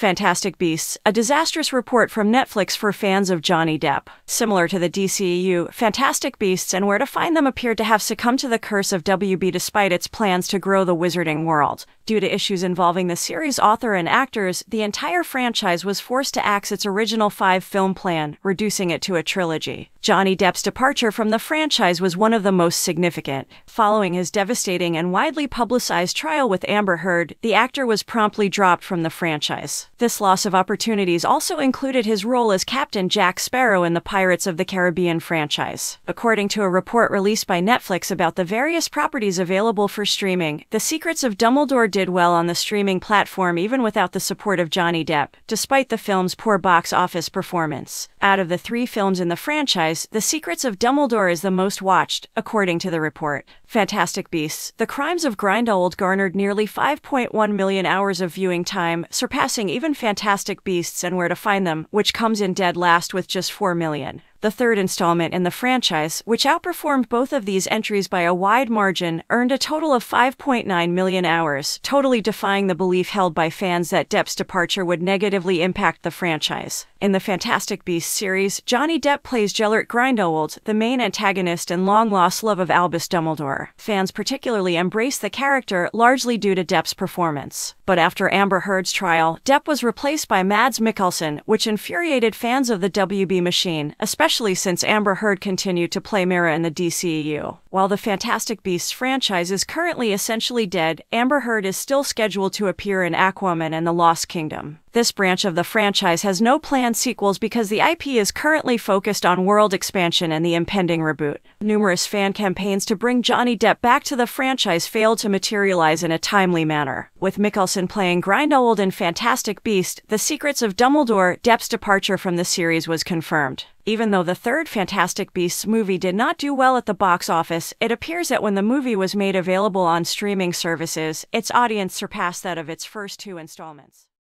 Fantastic Beasts, a disastrous report from Netflix for fans of Johnny Depp. Similar to the DCEU, Fantastic Beasts and Where to Find Them appeared to have succumbed to the curse of WB despite its plans to grow the wizarding world. Due to issues involving the series author and actors, the entire franchise was forced to axe its original five film plan, reducing it to a trilogy. Johnny Depp's departure from the franchise was one of the most significant. Following his devastating and widely publicized trial with Amber Heard, the actor was promptly dropped from the franchise. This loss of opportunities also included his role as Captain Jack Sparrow in the Pirates of the Caribbean franchise. According to a report released by Netflix about the various properties available for streaming, The Secrets of Dumbledore did well on the streaming platform even without the support of Johnny Depp, despite the film's poor box office performance. Out of the three films in the franchise, The Secrets of Dumbledore is the most watched, according to the report. Fantastic Beasts The Crimes of Grindelwald garnered nearly 5.1 million hours of viewing time, surpassing even Fantastic Beasts and Where to Find Them, which comes in dead last with just 4 million. The third installment in the franchise, which outperformed both of these entries by a wide margin, earned a total of 5.9 million hours, totally defying the belief held by fans that Depp's departure would negatively impact the franchise. In the Fantastic Beasts series, Johnny Depp plays Gellert Grindelwald, the main antagonist and long-lost love of Albus Dumbledore. Fans particularly embraced the character largely due to Depp's performance. But after Amber Heard's trial, Depp was replaced by Mads Mikkelsen, which infuriated fans of the WB machine, especially since Amber Heard continued to play Mera in the DCEU. While the Fantastic Beasts franchise is currently essentially dead, Amber Heard is still scheduled to appear in Aquaman and the Lost Kingdom. This branch of the franchise has no planned sequels because the IP is currently focused on world expansion and the impending reboot. Numerous fan campaigns to bring Johnny Depp back to the franchise failed to materialize in a timely manner. With Mikkelsen playing Grindelwald in Fantastic Beast, The Secrets of Dumbledore, Depp's departure from the series was confirmed. Even though the third Fantastic Beasts movie did not do well at the box office, it appears that when the movie was made available on streaming services, its audience surpassed that of its first two installments.